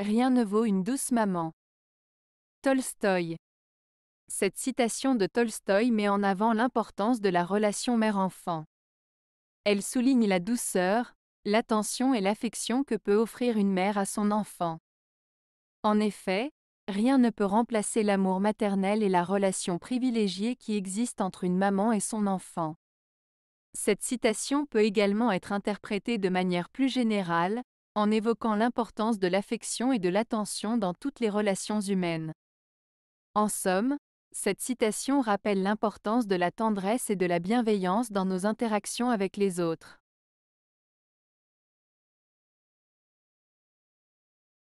Rien ne vaut une douce maman. Tolstoï. Cette citation de Tolstoï met en avant l'importance de la relation mère-enfant. Elle souligne la douceur, l'attention et l'affection que peut offrir une mère à son enfant. En effet, rien ne peut remplacer l'amour maternel et la relation privilégiée qui existe entre une maman et son enfant. Cette citation peut également être interprétée de manière plus générale, en évoquant l'importance de l'affection et de l'attention dans toutes les relations humaines. En somme, cette citation rappelle l'importance de la tendresse et de la bienveillance dans nos interactions avec les autres.